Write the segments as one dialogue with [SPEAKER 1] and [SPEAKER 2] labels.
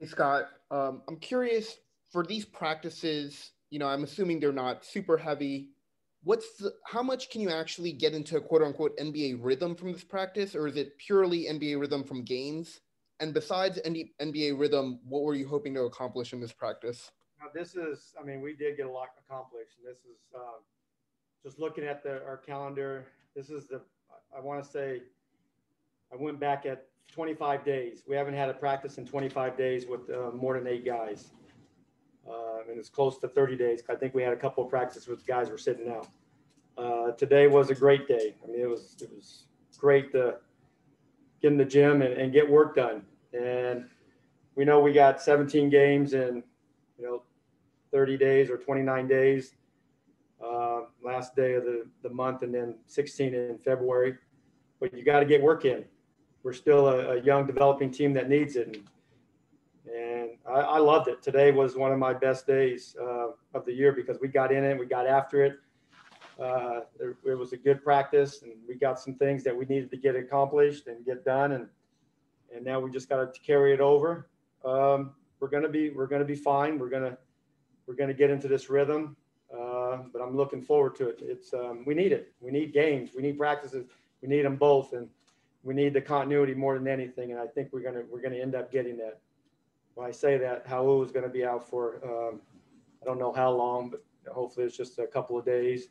[SPEAKER 1] Hey, Scott, um, I'm curious for these practices. You know, I'm assuming they're not super heavy. What's the, how much can you actually get into a quote unquote NBA rhythm from this practice, or is it purely NBA rhythm from games? And besides NBA rhythm, what were you hoping to accomplish in this practice?
[SPEAKER 2] Now, this is, I mean, we did get a lot accomplished. And this is uh, just looking at the, our calendar. This is the, I want to say, I went back at 25 days. We haven't had a practice in 25 days with uh, more than eight guys. Uh, and it's close to 30 days. I think we had a couple of practices with guys were sitting out. Uh, today was a great day. I mean, it was it was great to get in the gym and, and get work done. And we know we got 17 games in you know 30 days or 29 days. Uh, last day of the, the month, and then 16 in February. But you got to get work in we're still a, a young developing team that needs it. And, and I, I, loved it. Today was one of my best days uh, of the year because we got in it, we got after it. Uh, there, it was a good practice, and we got some things that we needed to get accomplished and get done, and and now we just got to carry it over. Um, we're gonna be we're gonna be fine. We're gonna we're gonna get into this rhythm, uh, but I'm looking forward to it. It's um, we need it. We need games. We need practices. We need them both, and we need the continuity more than anything, and I think we're gonna we're gonna end up getting that. When I say that, Raul is to be out for um, I don't know how long, but hopefully it's just a couple of days.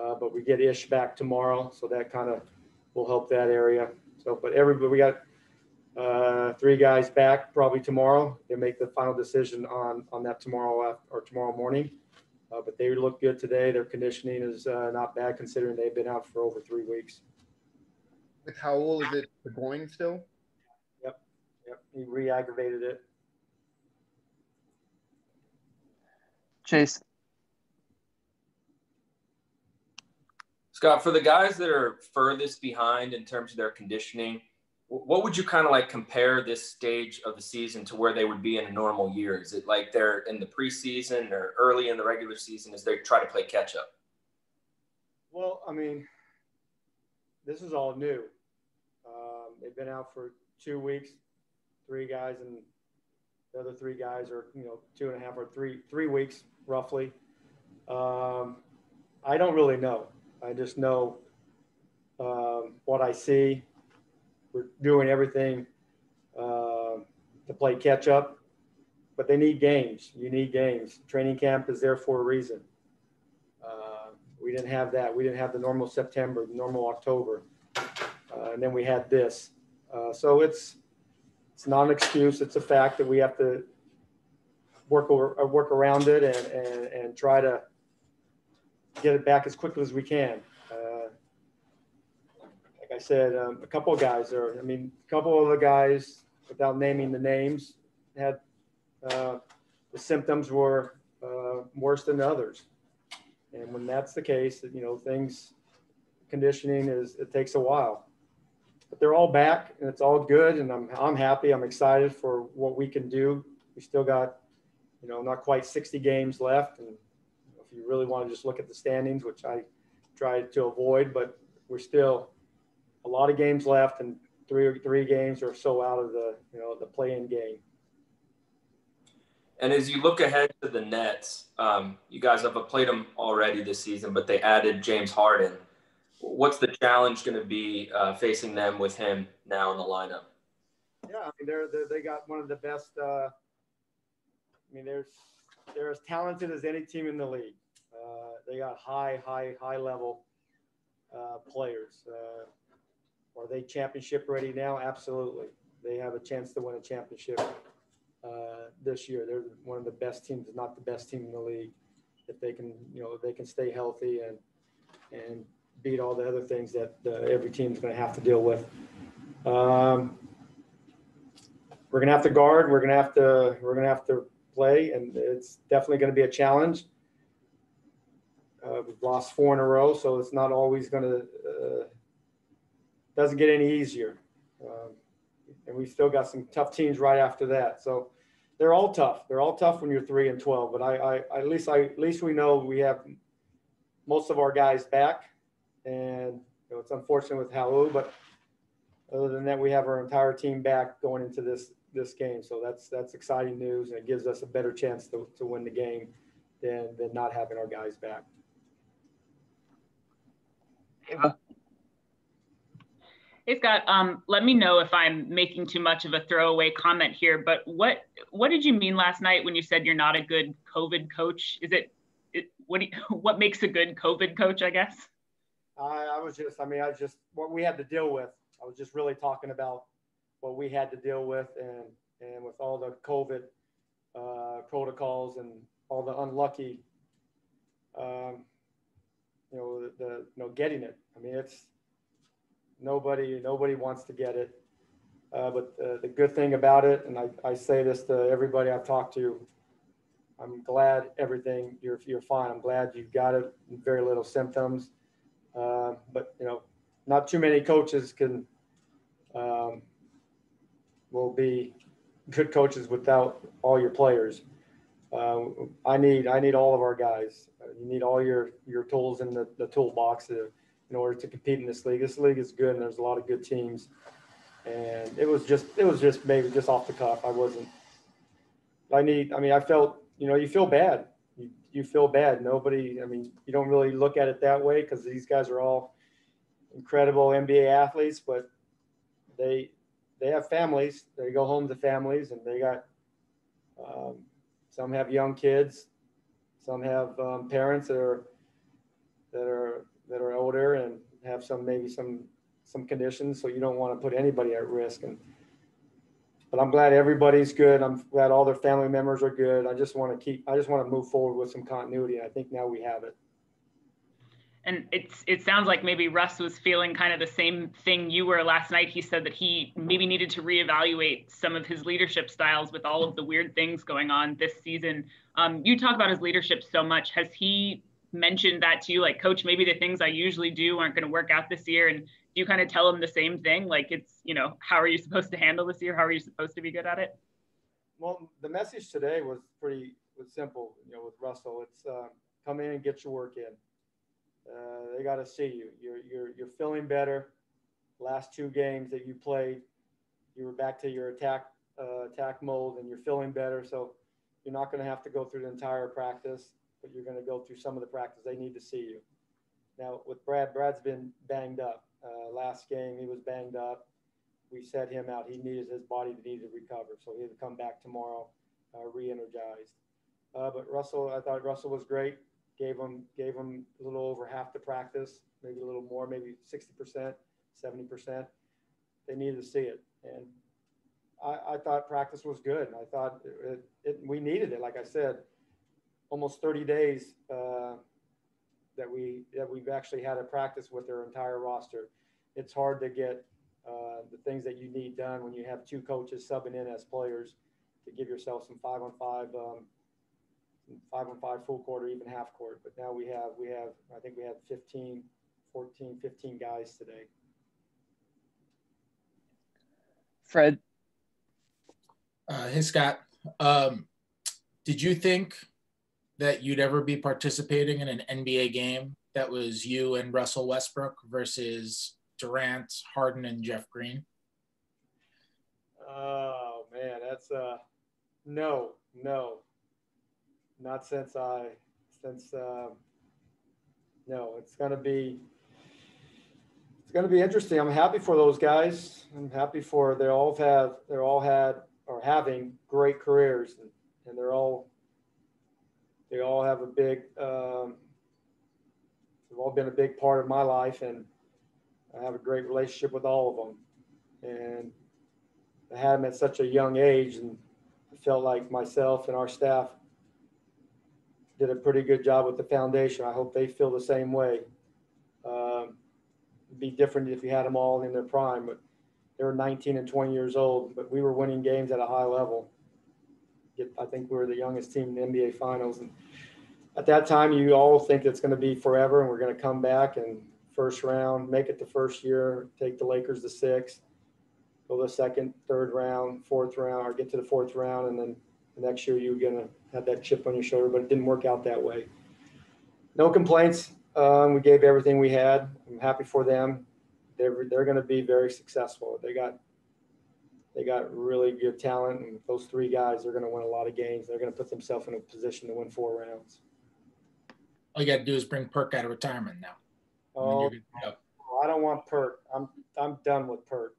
[SPEAKER 2] Uh, but we get Ish back tomorrow, so that kind of will help that area. So, but everybody, we got uh, three guys back probably tomorrow. They make the final decision on on that tomorrow or tomorrow morning. Uh, but they look good today. Their conditioning is uh, not bad considering they've been out for over three weeks
[SPEAKER 1] with Raul, is it the groin still?
[SPEAKER 2] Yep. Yep. He re-aggravated it.
[SPEAKER 3] Chase.
[SPEAKER 4] Scott, for the guys that are furthest behind in terms of their conditioning, what would you kind of like compare this stage of the season to where they would be in a normal year? Is it like they're in the preseason or early in the regular season as they try to play catch up?
[SPEAKER 2] Well, I mean, this is all new. They've been out for two weeks, three guys, and the other three guys are you know two and a half or three three weeks roughly. Um, I don't really know. I just know um, what I see. We're doing everything uh, to play catch up, but they need games. You need games. Training camp is there for a reason. We didn't have that. We didn't have the normal September, the normal October, uh, and then we had this. Uh, so it's it's not an excuse. It's a fact that we have to work over, uh, work around it and, and, and try to get it back as quickly as we can. Uh, like I said, um, a couple of guys are. I mean, a couple of the guys, without naming the names, had uh, the symptoms were uh, worse than others. And when that's the case, you know, things, conditioning is, it takes a while. But they're all back and it's all good. And I'm, I'm happy. I'm excited for what we can do. We still got, you know, not quite 60 games left. And if you really want to just look at the standings, which I try to avoid, but we're still a lot of games left and three three games or so out of the, you know, the play-in game.
[SPEAKER 4] And as you look ahead to the Nets, um, you guys have played them already this season, but they added James Harden. What's the challenge going to be uh, facing them with him now in the lineup?
[SPEAKER 2] Yeah, I mean they're, they're they got one of the best. Uh, I mean they're they're as talented as any team in the league. Uh, they got high, high, high level uh, players. Uh, are they championship ready now? Absolutely. They have a chance to win a championship uh, this year. They're one of the best teams, not the best team in the league. If they can, you know, they can stay healthy and and beat all the other things that uh, every team's going to have to deal with. Um, we're going to have to guard. We're going to have to. We're going to have to play, and it's definitely going to be a challenge. Uh, we've lost four in a row, so it's not always going to. Uh, doesn't get any easier. Um, and we've still got some tough teams right after that. So they're all tough. They're all tough when you're three and twelve. But I, I, at least I, at least we know we have most of our guys back, and you know, it's unfortunate with Halu, but other than that, we have our entire team back going into this this game. So that's that's exciting news, and it gives us a better chance to, to win the game than than not having our guys back.
[SPEAKER 3] Ava?
[SPEAKER 5] Hey Scott, um, let me know if I'm making too much of a throwaway comment here, but what what did you mean last night when you said you're not a good COVID coach? Is it, it what you, what makes a good COVID coach? I guess.
[SPEAKER 2] I, I was just, I mean, I just what we had to deal with. I was just really talking about what we had to deal with, and and with all the COVID uh, protocols and all the unlucky, um, you know, the, the you know getting it. I mean, it's nobody nobody wants to get it. Uh, but the, the good thing about it, and I, I say this to everybody I've talked to, I'm glad everything you're you're fine. I'm glad you've got it. Very little symptoms, uh, but you know, not too many coaches can um, will be good coaches without all your players. Uh, I need I need all of our guys. You need all your your tools in the, the toolbox to, in order to compete in this league. This league is good, and there's a lot of good teams. And it was just it was just maybe just off the cuff. I wasn't. I need. I mean, I felt. You know, you feel bad. You, feel bad. Nobody. I mean, you don't really look at it that way because these guys are all incredible NBA athletes, but they they have families. They go home to families, and they got. Um, some have young kids. Some have um, parents that are that are that are older and have some maybe some some conditions. So you don't want to put anybody at risk. And but I'm glad everybody's good. I'm glad all their family members are good. I just want to keep. I just want to move forward with some continuity. I think now we have it
[SPEAKER 5] and it's it sounds like maybe Russ was feeling kind of the same thing you were last night. He said that he maybe needed to reevaluate some of his leadership styles with all of the weird things going on this season. Um, you talk about his leadership so much. Has he mentioned that to you, like, Coach? Maybe the things I usually do aren't going to work out this year, and do you kind of tell them the same thing? Like, it's you know, how are you supposed to handle this year? How are you supposed to be good at it?
[SPEAKER 2] Well, the message today was pretty was simple. You know, with Russell, it's uh, come in and get your work in uh, they got to see you. You're, you're, you're feeling better. Last two games that you played, you were back to your attack uh, attack mode, and you're feeling better. So you're not going to have to go through the entire practice, but you're going to go through some of the practice. They need to see you. Now with Brad, Brad's been banged up. Uh, last game he was banged up. We set him out. He needed his body to need to recover, so he had to come back tomorrow, uh, re-energized. Uh, but Russell, I thought Russell was great gave him gave him a little over half the practice, maybe a little more, maybe 60%, 70%. They needed to see it. And I, I thought practice was good. I thought it, it, we needed it. Like I said, almost 30 days uh, that we that we've actually had a practice with their entire roster. It's hard to get uh, the things that you need done when you have two coaches subbing in as players to give yourself some five on five um, five on five full court or even half court. But now we have, we have, I think we had 15, 14, 15 guys today.
[SPEAKER 3] Fred.
[SPEAKER 6] Uh, hey, Scott. Um, did you think that you'd ever be participating in an NBA game that was you and Russell Westbrook versus Durant, Harden, and Jeff Green?
[SPEAKER 2] Oh man, that's uh no, no not since I, since, um, no, it's to be, it's to be interesting. I'm happy for those guys. I'm happy for they all have they're all had or having great careers, and, and they're all they all have a big um, they've all been a big part of my life, and I have a great relationship with all of them. And I had them at such a young age, and I felt like myself and our staff did a pretty good job with the foundation. I hope they feel the same way. Um, it'd be different if you had them all in their prime, but they were 19 and 20 years old, but we were winning games at a high level. I think we were the youngest team in the NBA Finals, and at that time, you all think it's going to be forever, and we're going to come back and first round, make it the first year, take the Lakers the six, go the second, third round, fourth round, or get to the fourth round, and then the next year you're going to have that chip on your shoulder, but it didn't work out that way. No complaints. Um, we gave everything we had. I'm happy for them. They're, they're going to be very successful. They got they got really good talent, and those three guys are going to win a lot of games. They're going to put themselves in a position to win four rounds.
[SPEAKER 6] All you got to do is bring Perk out of retirement now.
[SPEAKER 2] Oh, oh, I don't want Perk. I'm I'm done with Perk.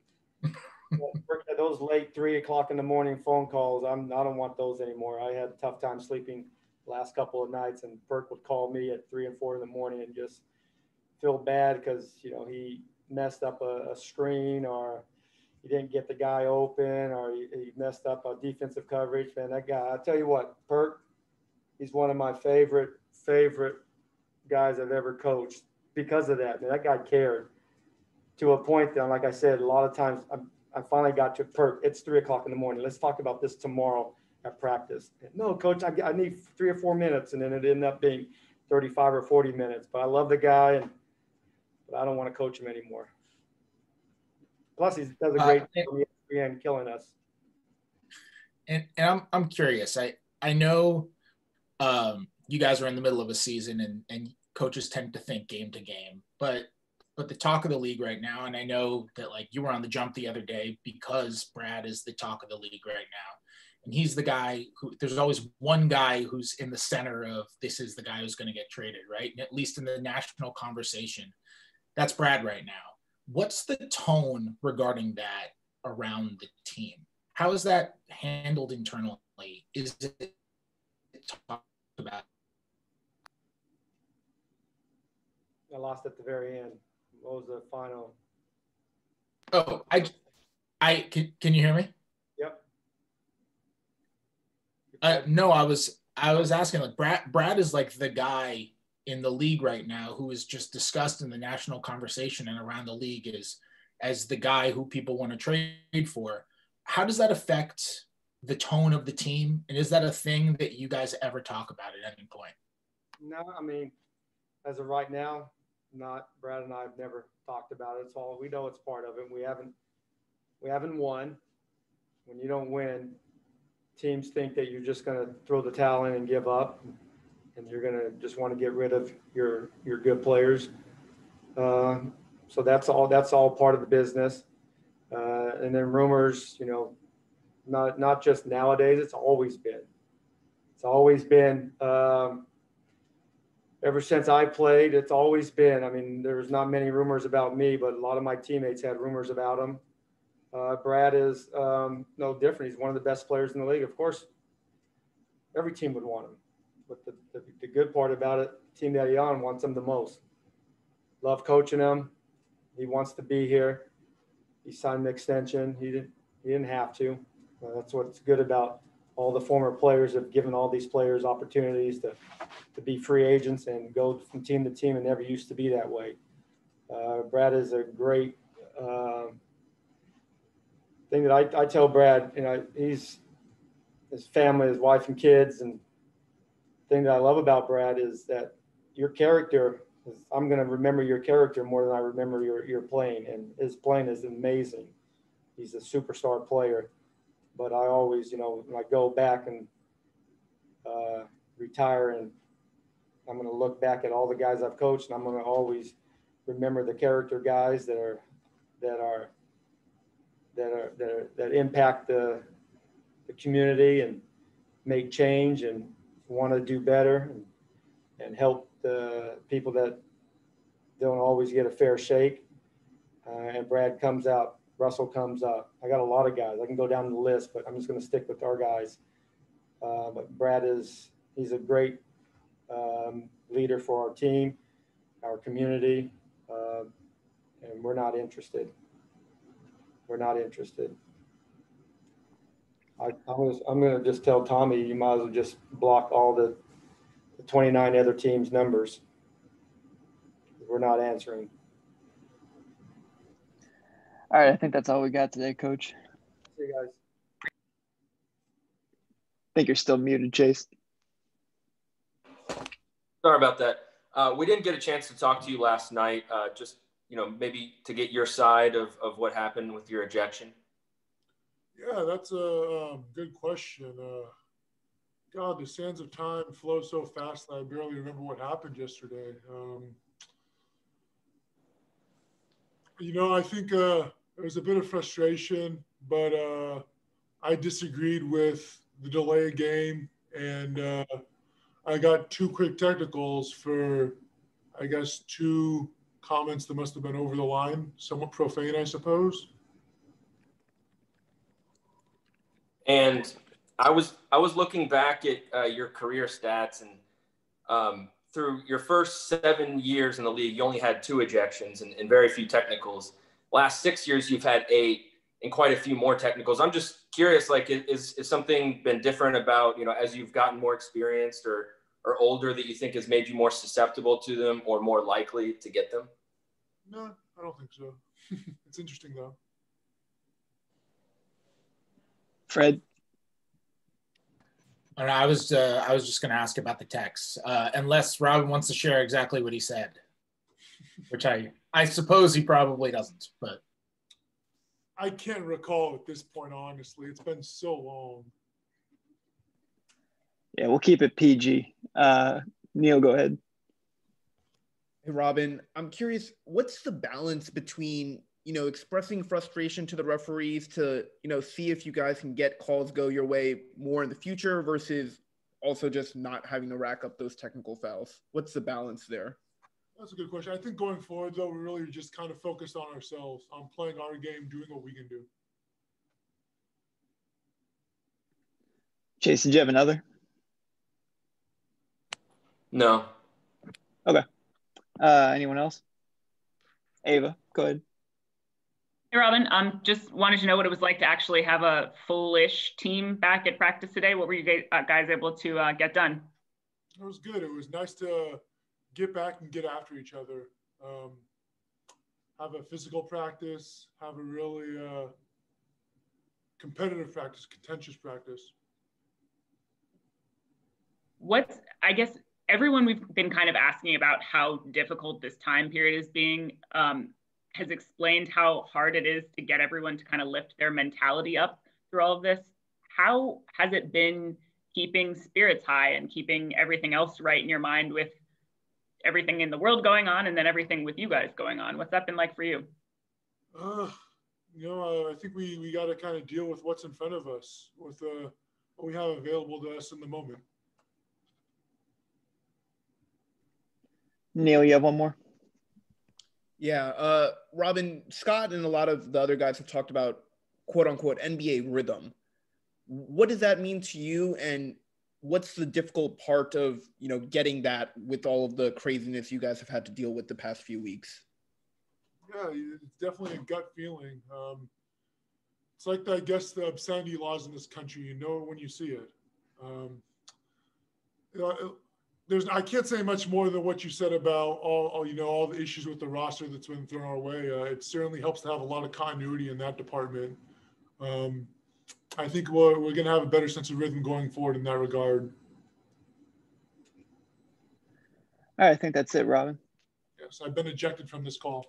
[SPEAKER 2] those late three o'clock in the morning phone calls, I'm I don't want those anymore. I had a tough time sleeping last couple of nights, and Perk would call me at three and four in the morning and just feel bad because you know he messed up a, a screen or he didn't get the guy open or he, he, messed up a defensive coverage. Man, that guy, I'll tell you what, Perk, he's one of my favorite, favorite guys I've ever coached because of that. Man, that guy cared to a point that, like I said, a lot of times I'm, I finally got to Perk. It's three o'clock in the morning. Let's talk about this tomorrow at practice. No, coach, I, I need three or four minutes. And then it ended up being 35 or 40 minutes. But I love the guy and but I don't want to coach him anymore. Plus, he does a uh, great uh, job ESPN killing us.
[SPEAKER 6] And, and I'm I'm curious. I I know um, you guys are in the middle of a season, and and coaches tend to think game to game, but but the talk of the league right now, and I know that like you were on the jump the other day because Brad is the talk of the league right now. And he's the guy who there's always one guy who's in the center of this is the guy who's going to get traded, right? And at least in the national conversation. That's Brad right now. What's the tone regarding that around the team? How is that handled internally? Is it talked about?
[SPEAKER 2] I lost at the very end. What was the final?
[SPEAKER 6] Oh, I, I can. Can you hear me?
[SPEAKER 2] Yep.
[SPEAKER 6] Uh, no, I was. I was asking like Brad. Brad is like the guy in the league right now who is just discussed in the national conversation and around the league is as the guy who people want to trade for. How does that affect the tone of the team? And is that a thing that you guys ever talk about at any point?
[SPEAKER 2] No, I mean, as of right now, not Brad and I have never talked about it. It's all we know it's part of it. We haven't we haven't won. When you don't win, teams think that you're just going to throw the towel in and give up and you're going to just want to get rid of your your good players. Uh, so that's all. That's all part of the business. Uh, and then rumors, you know, not not just nowadays. It's always been. It's always been. Um, ever since I played, it's always been. I mean, there's not many rumors about me, but a lot of my teammates had rumors about him. Uh, Brad is um, no different. He's one of the best players in the league. Of course, every team would want him. But the, the, the good part about it, team that he on wants him the most. Love coaching him. He wants to be here. He signed an extension. He didn't. He didn't have to. Uh, that's what's good about all the former players have given all these players opportunities to to be free agents and go from team to team. and never used to be that way. Uh, Brad is a great uh, thing that I, I tell Brad. You know, he's his family, his wife and kids, and thing that I love about Brad is that your character I'm going to remember your character more than I remember your, your playing. And his playing is amazing. He's a superstar player. But I always, you know, when I go back and uh, retire and I'm going to look back at all the guys I've coached and I'm going to always remember the character guys that are, that are, that are, that, are, that impact the, the community and make change and want to do better and, and help the people that don't always get a fair shake. Uh, and Brad comes out, Russell comes up. I got a lot of guys. I can go down the list, but I'm just going to stick with our guys. Uh, but Brad is, he's a great um, leader for our team, our community, uh, and we're not interested. We're not interested. I, I was, I'm going to just tell Tommy, you might as well just block all the, the 29 other teams' numbers. We're not answering.
[SPEAKER 3] All right, I think that's all we got today, Coach.
[SPEAKER 2] See you guys.
[SPEAKER 3] I think you're still muted, Chase.
[SPEAKER 4] Sorry about that. Uh, we didn't get a chance to talk to you last night. Uh, just you know, maybe to get your side of, of what happened with your ejection.
[SPEAKER 7] Yeah, that's a um, good question. Uh, God, the sands of time flow so fast that I barely remember what happened yesterday. Um, you know, I think uh, there was a bit of frustration, but uh, I disagreed with the delay game, and uh, I got two quick technicals for, I guess, two comments that must have been over the line, somewhat profane, I suppose.
[SPEAKER 4] And I was I was looking back at uh, your career stats, and um, through your first seven years in the league, you only had two ejections and, and very few technicals. Last six years, you've had eight and quite a few more technicals. I'm just curious, like, is is something been different about you know as you've gotten more experienced or or older that you think has made you more susceptible to them or more likely to get them?
[SPEAKER 7] No, I don't think so. it's interesting though.
[SPEAKER 3] Fred.
[SPEAKER 6] And I was uh, I was just going to ask about the text, uh, unless Robin wants to share exactly what he said, which I I suppose he probably doesn't. But
[SPEAKER 7] I can't recall at this point. Honestly, it's been so long.
[SPEAKER 3] Yeah, we'll keep it PG. Uh, Neil, go ahead.
[SPEAKER 1] Hey, Robin, I'm curious, what's the balance between you know, expressing frustration to the referees to, you know, see if you guys can get calls go your way more in the future versus also just not having to rack up those technical fouls? What's the balance there?
[SPEAKER 7] That's a good question. I think going forward, though, we're really just kind of focused on ourselves, on playing our game, doing what we can do.
[SPEAKER 3] Jason, do you have another?
[SPEAKER 4] No.
[SPEAKER 3] Okay. Uh, anyone else? Ava, go ahead.
[SPEAKER 5] Hey, Robin. Um, just wanted to know what it was like to actually have a full-ish team back at practice today. What were you guys, uh, guys able to uh, get done?
[SPEAKER 7] It was good. It was nice to get back and get after each other. Um, have a physical practice. Have a really uh, competitive practice, contentious practice.
[SPEAKER 5] What's I guess everyone we've been kind of asking about how difficult this time period is being. Um, has explained how hard it is to get everyone to kind of lift their mentality up through all of this. How has it been keeping spirits high and keeping everything else right in your mind with everything in the world going on and then everything with you guys going on? What's that been like for you?
[SPEAKER 7] Uh, you know, uh, I think we, we got to kind of deal with what's in front of us, with uh, what we have available to us in the moment.
[SPEAKER 3] Neil, you have one more?
[SPEAKER 1] Yeah, uh, Robin Scott and a lot of the other guys have talked about quote unquote NBA rhythm. What does that mean to you, and what's the difficult part of you know getting that with all of the craziness you guys have had to deal with the past few weeks?
[SPEAKER 7] Yeah, it's definitely a gut feeling. Um, it's like the, I guess the obscenity laws in this country. You know it when you see it. Um, you know, there's I can't say much more than what you said about all, all, you know all the issues with the roster that's been thrown our way. Uh, it certainly helps to have a lot of continuity in that department. Um, I think we're, we're going to have a better sense of rhythm going forward in that regard.
[SPEAKER 3] All right, I think that's it, Robin.
[SPEAKER 7] Yes, I've been ejected from this call.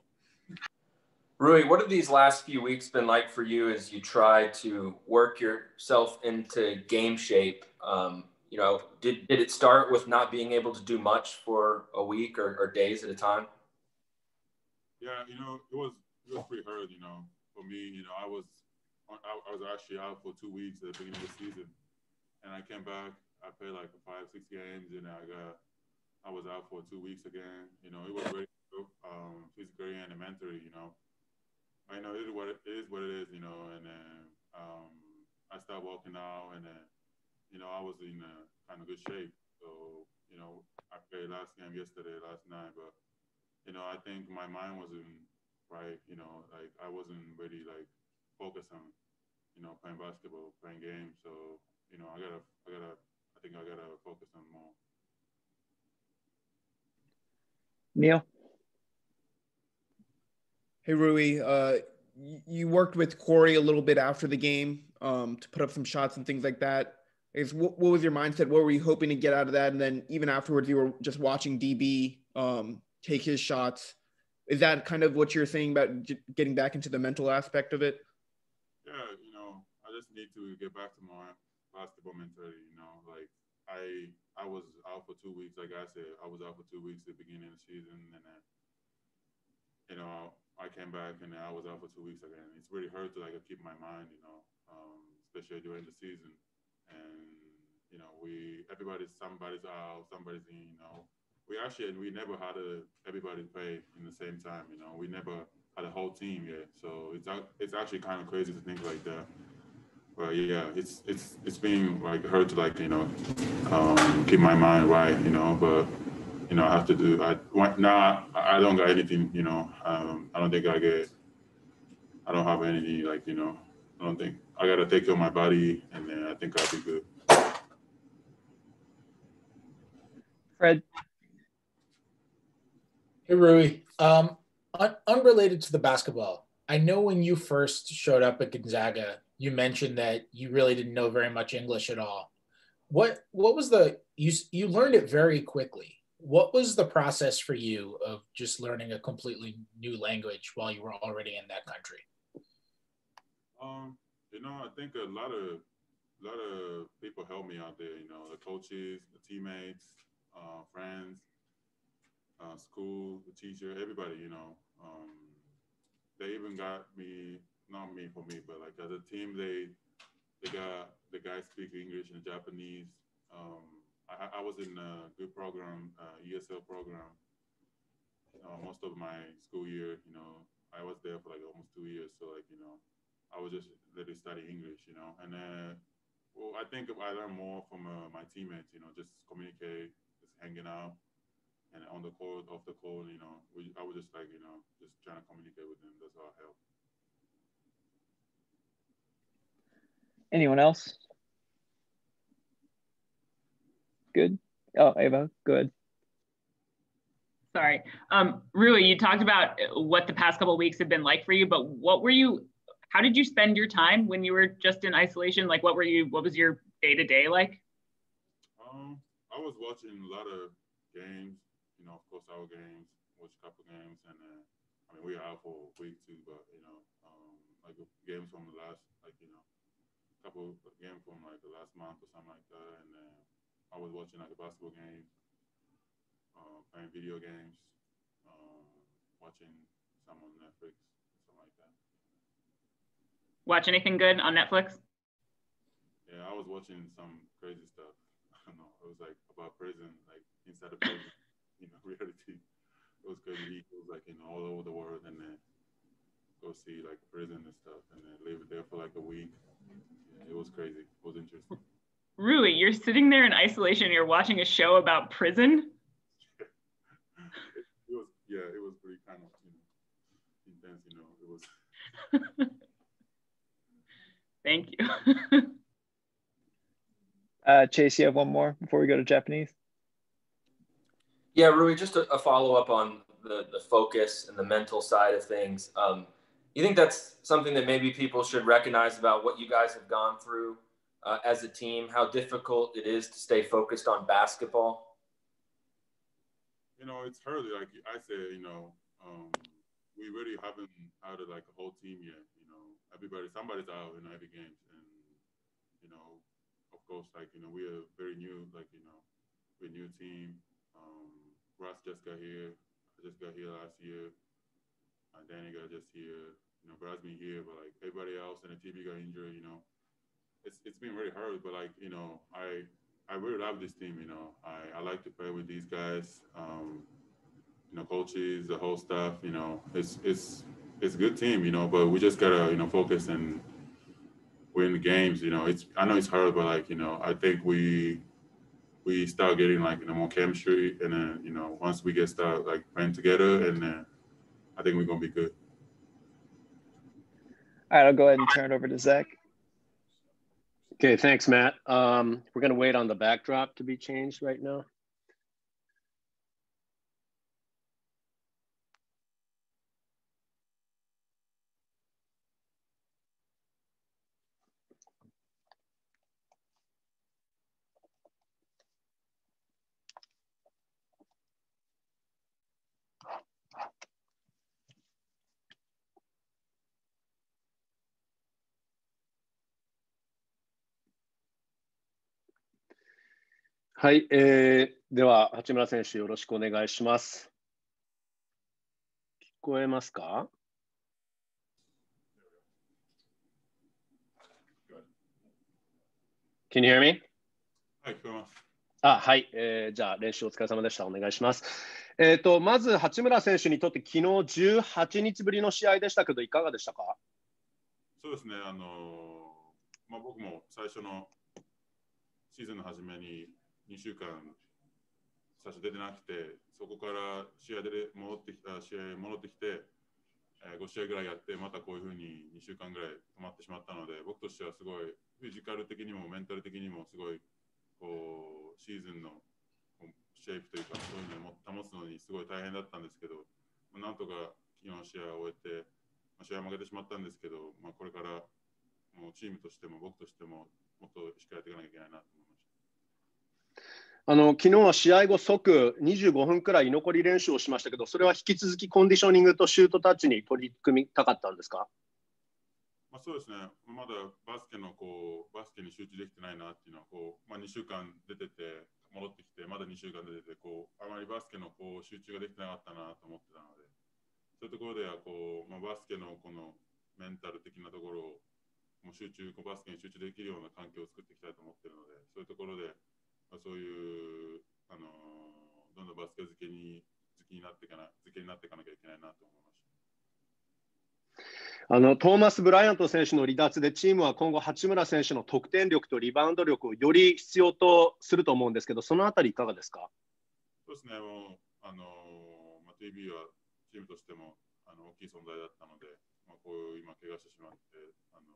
[SPEAKER 4] Rui, what have these last few weeks been like for you as you try to work yourself into game shape? Um, you know, did, did it start with not being able to do much for a week or, or days at a time?
[SPEAKER 8] Yeah, you know, it was it was pretty hard. You know, for me, you know, I was I, I was actually out for two weeks at the beginning of the season, and I came back. I played like five, six games, and I got I was out for two weeks again. You know, it was very um, physically and mentally. You know, I know it is what it is. What it is. You know, and then um, I started walking out, and then you know, I was in a kind of good shape. So, you know, I played last game yesterday, last night, but, you know, I think my mind wasn't right. You know, like I wasn't really like focused on, you know, playing basketball, playing games. So, you know, I gotta, I gotta, I think I gotta focus on more.
[SPEAKER 3] Neil.
[SPEAKER 1] Hey Rui, uh, you worked with Corey a little bit after the game um, to put up some shots and things like that is what, what, was your mindset? What were you hoping to get out of that? And then even afterwards, you were just watching DB um, take his shots. Is that kind of what you're saying about getting back into the mental aspect of it?
[SPEAKER 8] Yeah, you know, I just need to get back to my basketball mentality. You know, like I I was out for two weeks. Like I said, I was out for two weeks at the beginning of the season, and then you know I came back and I was out for two weeks again. It's really hard to like keep my mind, you know, um, especially during the season. And you know, we everybody's somebody's out, somebody's in, you know. We actually we never had a everybody play in the same time, you know. We never had a whole team yet, so it's it's actually kind of crazy to think like that. But yeah, it's it's it's been like hard to like you know um, keep my mind right, you know. But you know, I have to do. I now I don't got anything. You know, um, I don't think I get. I don't have anything like you know. I don't think I gotta take care of my body, and then I think I'll be good.
[SPEAKER 3] Fred.
[SPEAKER 6] Hey Rui. Um, un- unrelated to the basketball, I know when you first showed up at Gonzaga, you mentioned that you really didn't know very much English at all. What what was the you you learned it very quickly what was the process for you of just learning a completely new language while you were already in that country?
[SPEAKER 8] Um, you know, I think a lot of a lot of people helped me out there. You know, the coaches, the teammates, uh, friends, uh, school, the teacher, everybody. You know, um, they even got me, not me for me, but like as a team, they they got the guys speak English and Japanese. Um, I, I was in a good program, uh, ESL program, most of my school year. You know, I was there for like almost two years. So like, you know, I was just literally studying English. You know, and then, well, I think I learned more from uh, my teammates. You know, just communicate, just hanging out, and on the court, off the court. You know, we, I was just like, you know, just trying to communicate with them. That's how I helped.
[SPEAKER 3] Anyone else? good. Oh, Ava, good.
[SPEAKER 5] Sorry. Um, Rui, you talked about what the past couple weeks have been like for you, but what were you, how did you spend your time when you were just in isolation? Like what were you, what was your day to day like?
[SPEAKER 8] Um, I was watching a lot of games, you know, of course our games, watch a couple games and then, I mean, we are out for a week too, but you know, um, like games from the last, like, you know, a couple games from like the last month or something like that. And then I was watching like a basketball game, uh, playing video games, uh, watching some on Netflix, something like that.
[SPEAKER 5] Watch anything good on Netflix?
[SPEAKER 8] Yeah, I was watching some crazy stuff. I don't know. It was like about prison, like inside of prison, you know, reality. It was crazy. It was like you know all over the world, and then go see like prison and stuff, and then live there for like a week. Yeah, it was crazy. It was interesting.
[SPEAKER 5] Rui, you're sitting there in isolation. You're watching a show about prison.
[SPEAKER 8] it was yeah, it was pretty kind of you know intense. You know, it was.
[SPEAKER 5] Thank you.
[SPEAKER 3] uh, Chase, you have one more before we go to Japanese.
[SPEAKER 4] Yeah, Rui, just a, a follow up on the the focus and the mental side of things. Um, you think that's something that maybe people should recognize about what you guys have gone through uh, as a team, how difficult it is to stay focused on basketball?
[SPEAKER 8] You know, it's hard. Like I said, you know, um, we really haven't had a, like a whole team yet. Everybody, somebody's out in every game, and you know, of course, like you know, we are very new. Like you know, we're a new team. Um, Russ just got here. I just got here last year. And Deni got just here. You know, Brad's been here, but like everybody else in the TB got injured. You know, it's it's been really hard, but like you know, I I really love this team. You know, I, I like to play with these guys. Um, you know, coaches, the whole staff. You know, it's it's it's a good team. You know, but we just gotta you know focus and win games. You know, it's I know it's hard, but like you know, I think we we start getting like you know more chemistry, and then you know once we get start like playing together, and then I think we're gonna be good.
[SPEAKER 3] All right, I'll go ahead and turn it over to Zach.
[SPEAKER 9] Okay, thanks, Matt. Um, we're going to wait on the backdrop to be changed right now. はい、えー、では八村選手よろしくお願いします。聞こえますか？Can you hear me?
[SPEAKER 8] はい、聞こえます。
[SPEAKER 9] あはい、えー、じゃあ練習お疲れ様でした。お願いします。えっ、ー、とまず八村選手にとって昨日18日ぶりの試合でしたけどいかがでしたか？
[SPEAKER 8] そうですね。あのまあ僕も最初のシーズンの初めに2週間最初出てなくて、そこから試合で戻ってきた試合戻ってきて、えー5試合ぐらいやって、またこういうふうに2週間ぐらい止まってしまったので、僕としてはすごいフィジカル的にもメンタル的にもすごいこうシーズンのこうシェイプというか、そういうのを保つのにすごい大変だったんですけど、まあなんとか昨日の試合を終えて、まあ試合負けてしまったんですけど、まあ、これからもうチームとしても僕としてももっとしっかりやっていかなきゃいけないなと思いました。
[SPEAKER 9] あの昨日は試合後即25分くらい居残り練習をしましたけど、それは引き続きコンディショニングとシュートタッチに取り組みたかったんですか？
[SPEAKER 8] まあ、そうですね、まだバスケのこうバスケに集中できてないなっていうのはこう、まあ、2週間出てて、戻ってきて、まだ2週間出ててこう、あまりバスケのこう集中ができてなかったなと思ってたので、そういうところではこう、まあ、バスケのこのメンタル的なところをもう集中こうバスケに集中できるような環境を作っていきたいと思ってるので、そういうところで、まあ、そういう、あのーどんどんバスケ好きに好きになっていかな好きになっていかなきゃいけないなと思いました。
[SPEAKER 9] あのトーマス・ブライアント選手の離脱でチームは今後、八村選手の得点力とリバウンド力をより必要とすると思うんですけど、そのあたりいかがですか？
[SPEAKER 8] そうですね、もう、あのーまあ、TB はチームとしてもあの大きい存在だったので、まあ、こういう今、怪我してしまって、あのー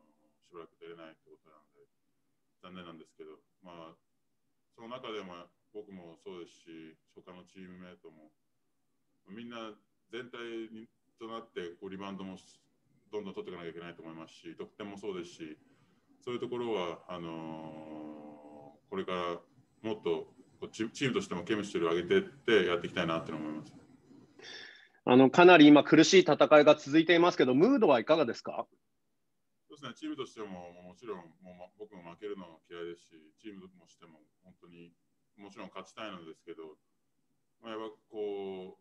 [SPEAKER 8] しばらく出れないということなので、残念なんですけど、まあ、その中でも僕もそうですし、他のチームメートも、みんな全体にとなってこうリバウンドもどんどん取っていかなきゃいけないと思いますし、得点もそうですし、そういうところはあのーこれからもっとチームとしてもケミストリーを上げていってやっていきたいなって思います。
[SPEAKER 9] あのかなり今、苦しい戦いが続いていますけど、ムードはいかがですか？
[SPEAKER 8] ですね、チームとしてももちろんもう僕も負けるのは嫌いですし、チームとしても本当にもちろん勝ちたいのですけど、まあ、やっぱこう、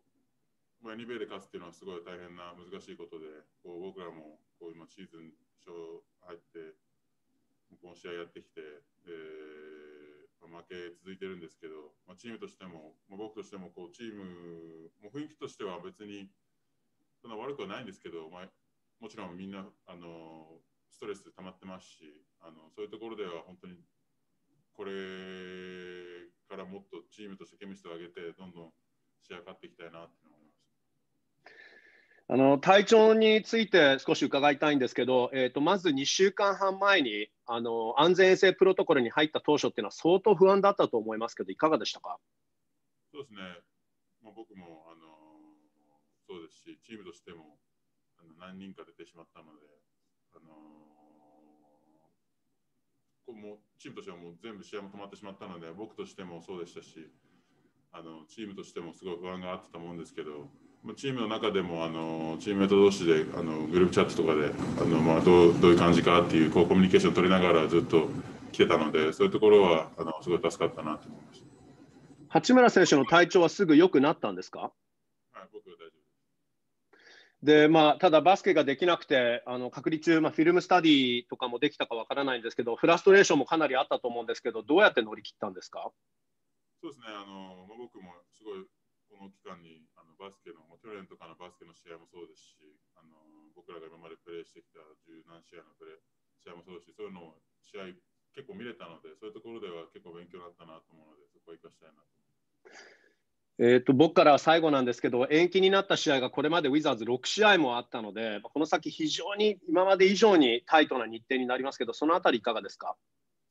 [SPEAKER 8] まあ、NBA で勝つっていうのはすごい大変な難しいことで、こう僕らもこう今シーズン初入って、この試合やってきて、でまあ負け続いてるんですけど、まあ、チームとしても、まあ、僕としてもこうチーム、もう雰囲気としては別にそんな悪くはないんですけど、まあ、もちろんみんなあのストレス溜まってますしあのそういうところでは本当にこれからもっとチームとしてケミストを上げてどんどん仕上がっていきたいなって思います。
[SPEAKER 9] あの体調について少し伺いたいんですけど、えー、とまず2週間半前にあの安全衛生プロトコルに入った当初っていうのは相当不安だったと思いますけど、いかがでしたか？
[SPEAKER 8] そうですね、まあ、僕もあのそうですし、チームとしてもあの何人か出てしまったので、あのこうもうチームとしてはもう全部試合も止まってしまったので、僕としてもそうでしたし、あのチームとしてもすごい不安があったと思うんですけど、まあチームの中でもあのチームメート同士であのグループチャットとかであの、まあ、どうどういう感じかっていうこうコミュニケーションを取りながらずっと来てたので、そういうところはあのすごい助かったなと思いました。
[SPEAKER 9] 八村選手の体調はすぐ良くなったんですか？
[SPEAKER 8] はい、僕は大丈夫で。
[SPEAKER 9] まあ、ただバスケができなくて、あの隔離中、まあ、フィルムスタディとかもできたかわからないんですけど、フラストレーションもかなりあったと思うんですけど、どうやって乗り切ったんですか？
[SPEAKER 8] そうですね、あのまあ、僕もすごいこの期間にあのバスケの、去年とかのバスケの試合もそうですし、あの僕らが今までプレーしてきた十何試合のプレー試合もそうですし、そういうのを試合結構見れたので、そういうところでは結構勉強になったなと思うので、そこは生かしたいなと思います。
[SPEAKER 9] えー、と僕からは最後なんですけど、延期になった試合がこれまでウィザーズ6試合もあったので、この先、非常に今まで以上にタイトな日程になりますけど、そのあたりいかがですか？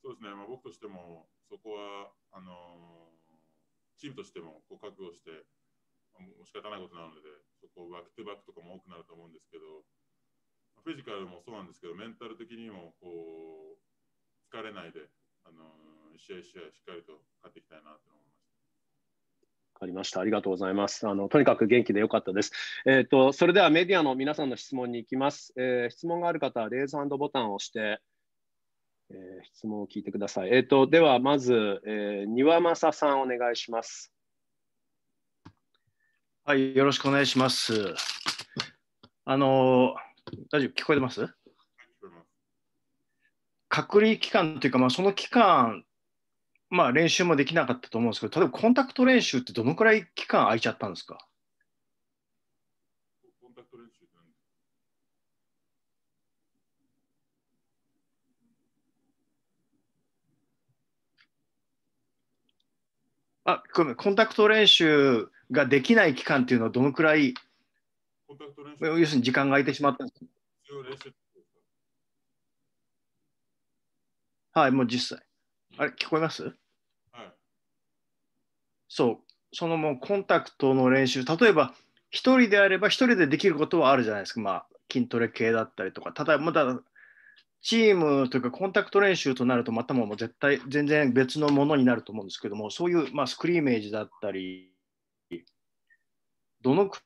[SPEAKER 8] そうですね、まあ、僕としてもそこはあのチームとしてもこう覚悟して、もう仕方ないことなので、そこバックトゥバックとかも多くなると思うんですけど、フィジカルもそうなんですけど、メンタル的にもこう疲れないで、あの一試合一試合しっかりと勝っていきたいなと。
[SPEAKER 9] わかりました。ありがとうございます。あのとにかく元気でよかったです。えっ、と、それではメディアの皆さんの質問に行きます。えー質問がある方は、レーズハンドボタンを押して、えー質問を聞いてください。えっ、と、では、まず、えー、庭正さん、お願いします。
[SPEAKER 10] はい、よろしくお願いします。あの、大丈夫、聞こえてます隔離期間というか、まあ、その期間、まあ、練習もできなかったと思うんですけど、例えばコンタクト練習ってどのくらい期間空いちゃったんですか？
[SPEAKER 8] コンタクト練習
[SPEAKER 10] あごめんコンタクト練習ができない期間っていうのはどのくらい、
[SPEAKER 8] コンタクト練習
[SPEAKER 10] 要するに時間が空いてしまったんですか？はい、もう実際。あれ、聞こえます？
[SPEAKER 8] かはい。
[SPEAKER 10] そう、そのもうコンタクトの練習、例えば一人であれば一人でできることはあるじゃないですか、まあ、筋トレ系だったりとか、ただ、まだチームというかコンタクト練習となると、またもう絶対全然別のものになると思うんですけども、そういう、まあ、スクリーメージだったり、どのく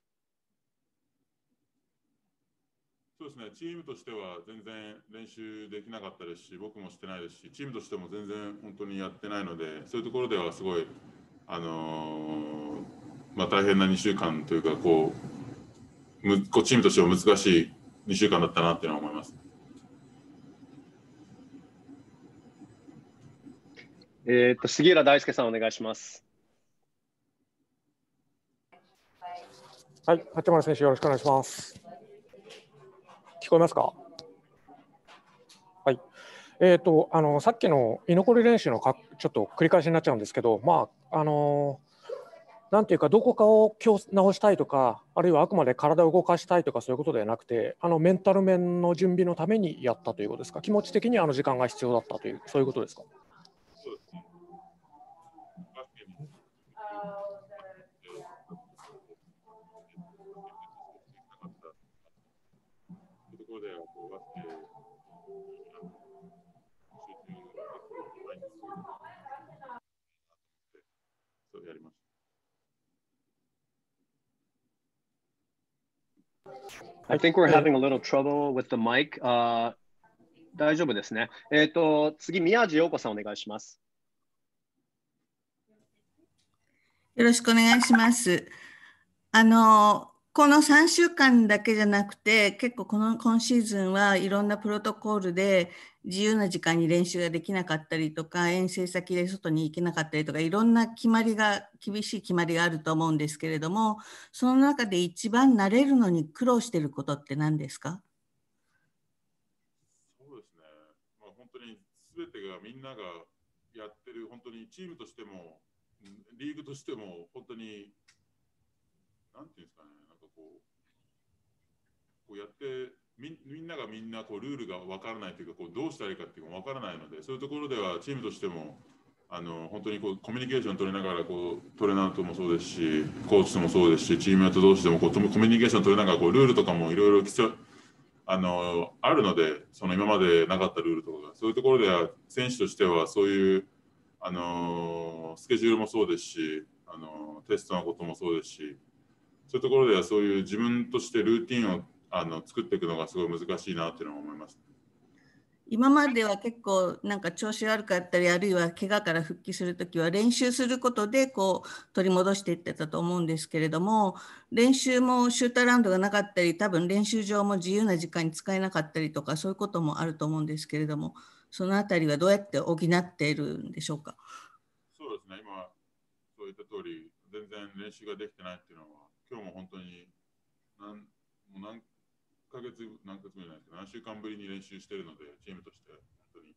[SPEAKER 8] そうですね、チームとしては全然練習できなかったですし、僕もしてないですし、チームとしても全然本当にやってないので、そういうところではすごい、あのーまあ、大変な2週間というかこうむこう、チームとしては難しい2週間だったなっていうのは思います。
[SPEAKER 9] えー、と杉浦大輔さん、お願いします。
[SPEAKER 11] はい、八村選手、よろしくお願いします。聞こえますか？はい。えっ、と、あの、さっきの居残り練習のか、ちょっと繰り返しになっちゃうんですけど、まあ、あのなんていうか、どこかを今日直したいとか、あるいはあくまで体を動かしたいとか、そういうことではなくて、あの、メンタル面の準備のためにやったということですか？気持ち的にあの時間が必要だったという、そういうことですか
[SPEAKER 8] そうですね。バスケにそういうところではこうバスケにあの集中できることないんですけどそうやりました。
[SPEAKER 9] I think we're having a little trouble with the mic.、Uh, 大丈夫ですね。えっ、と、次、宮地陽子さん、お願いします。
[SPEAKER 12] よろしくお願いします。あの、この3週間だけじゃなくて、結構この今シーズンはいろんなプロトコールで自由な時間に練習ができなかったりとか、遠征先で外に行けなかったりとか、いろんな決まりが、厳しい決まりがあると思うんですけれども、その中で一番慣れるのに苦労していることって何ですか？
[SPEAKER 8] そうですね。まあ、本当に全てがみんながやってる、本当にチームとしても、リーグとしても、本当に、なんていうんですかね、こう、こうやってみ、みんながみんなこうルールがわからないというか、こうどうしたらいいかっていうのがわからないので、そういうところではチームとしても、あの本当にこうコミュニケーションを取りながらこうトレーナーともそうですしコーチともそうですしチームメート同士でもこうコミュニケーションを取りながらこうルールとかもいろいろあのあるのでその今までなかったルールとかそういうところでは選手としてはそういうあのスケジュールもそうですしあのテストのこともそうですしそういうところではそういう自分としてルーティンをあの作っていくのがすごい難しいなっていうのは思います。
[SPEAKER 12] 今までは結構なんか調子悪かったりあるいは怪我から復帰するときは練習することでこう取り戻していってたと思うんですけれども練習もシューターラウンドがなかったり多分練習場も自由な時間に使えなかったりとかそういうこともあると思うんですけれどもそのあたりはどうやって補っているんでしょうか？
[SPEAKER 8] そうですね、今、そういった通り、全然練習ができてないっていうのは、今日も本当に何もう何ヶ月、何ヶ月もじゃないですけど、何週間ぶりに練習してるので、チームとして、本当に。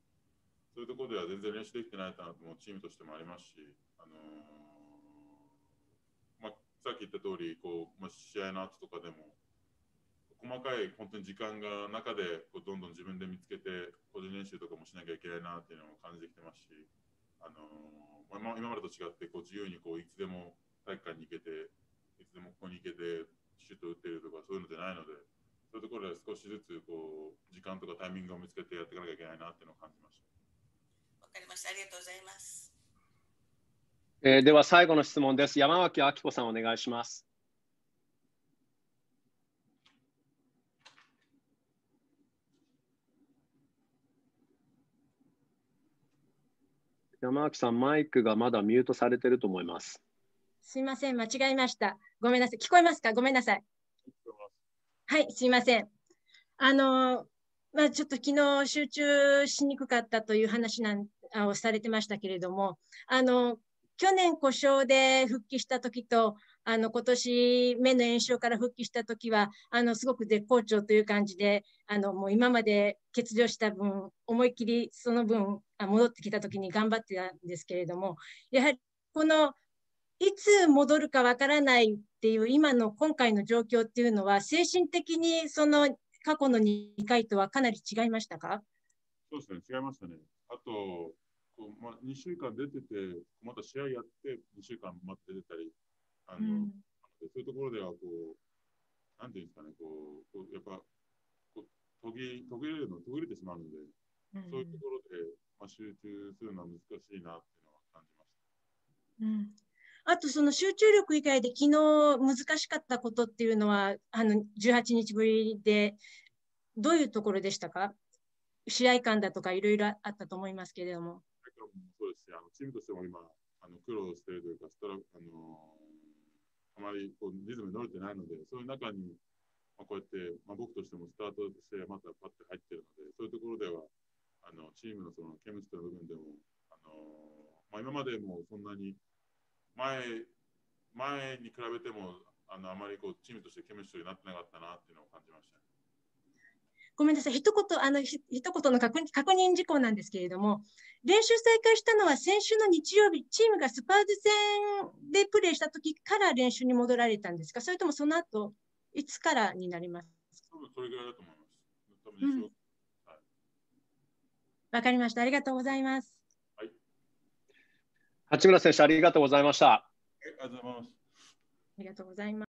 [SPEAKER 8] そういうところでは全然練習できてないなともチームとしてもありますし、あのーまあ、さっき言った通り、こうまあ、試合の後とかでも、細かい本当に時間が中でこうどんどん自分で見つけて、個人練習とかもしなきゃいけないなっていうのも感じてきてますし、あのーまあ、今までと違ってこう自由にこういつでも体育館に行けて、いつでもここに行けて、シュート打ってるとかそういうのじゃないので、そういうところで少しずつこう時間とかタイミングを見つけてやっていかなきゃいけないなっていうのを感じました。
[SPEAKER 12] わかりましたありがとうございます
[SPEAKER 9] えーでは最後の質問です。山脇明子さん、お願いします。山脇さん、マイクがまだミュートされてると思います。
[SPEAKER 13] すいません、間違えました。ごめんなさい。聞こえますか？ごめんなさい。はい、すいません。あの、まあ、ちょっと昨日集中しにくかったという話なんあをされてましたけれども、あの去年故障で復帰した時と、あの今年目の炎症から復帰した時は、あのすごく絶好調という感じで、あのもう今まで欠場した分、思いっきりその分あ戻ってきた時に頑張ってたんですけれども、やはりこのいつ戻るかわからないっていう今の今回の状況っていうのは、精神的にその過去の2回とはかなり違いましたか？
[SPEAKER 8] そうですね、違いましたね。あと、こうまあ、2週間出てて、また試合やって2週間待って出たり、あの、うん、そういうところではこう、なんていうんですかね、こう、こうやっぱこう途切途切れるの、途切れてしまうので、うん、そういうところで、まあ、集中するのは難しいなっていうのは感じました。
[SPEAKER 13] うんあとその集中力以外で昨日難しかったことっていうのはあの18日ぶりでどういうところでしたか？試合感だとかいろいろあったと思いますけれども。
[SPEAKER 8] そうですし、あのチームとしても今あの苦労しているというかストラあのあまりこうリズムに乗れてないのでそういう中に、まあ、こうやって、まあ、僕としてもスタートしてまたパッて入ってるのでそういうところではあのチームのそのケミストの部分でもあの、まあ、今までもそんなに前前に比べてもあのあまりこうチームとしてケミストになってなかったなっていうのを感じました、
[SPEAKER 13] ごめんなさい、一言あの一言の確認確認事項なんですけれども、練習再開したのは先週の日曜日、チームがスパーズ戦でプレーした時から練習に戻られたんですか、それともその後いつからになります？
[SPEAKER 8] 多分それぐらいだと思います。
[SPEAKER 13] かりました。ありがとうございます。
[SPEAKER 9] 八村選手、ありがとうございました。
[SPEAKER 8] ありがとうございます。
[SPEAKER 13] ありがとうございます。